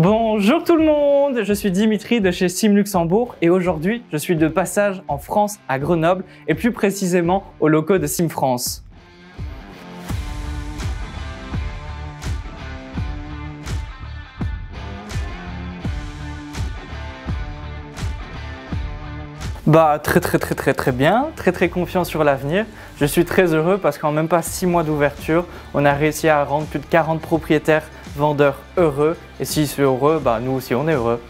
Bonjour tout le monde, je suis Dimitri de chez Sim Luxembourg et aujourd'hui je suis de passage en France à Grenoble et plus précisément au locaux de Sim France. Bah très très très très très bien, très très confiant sur l'avenir. Je suis très heureux parce qu'en même pas 6 mois d'ouverture, on a réussi à rendre plus de 40 propriétaires vendeurs heureux. Et s'ils sont heureux, bah nous aussi on est heureux.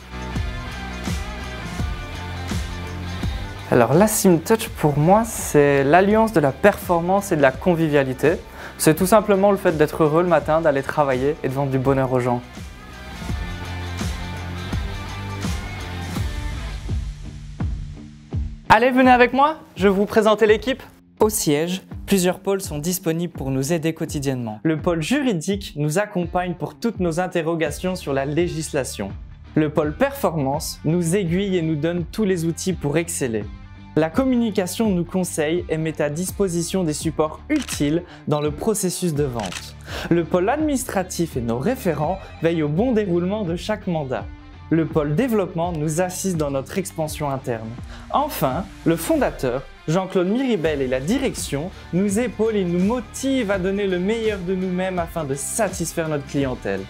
Alors la SimTouch pour moi c'est l'alliance de la performance et de la convivialité. C'est tout simplement le fait d'être heureux le matin, d'aller travailler et de vendre du bonheur aux gens. Allez, venez avec moi, je vais vous présenter l'équipe. Au siège, plusieurs pôles sont disponibles pour nous aider quotidiennement. Le pôle juridique nous accompagne pour toutes nos interrogations sur la législation. Le pôle performance nous aiguille et nous donne tous les outils pour exceller. La communication nous conseille et met à disposition des supports utiles dans le processus de vente. Le pôle administratif et nos référents veillent au bon déroulement de chaque mandat le pôle développement nous assiste dans notre expansion interne. Enfin, le fondateur, Jean-Claude Miribel et la direction nous épaulent et nous motivent à donner le meilleur de nous-mêmes afin de satisfaire notre clientèle.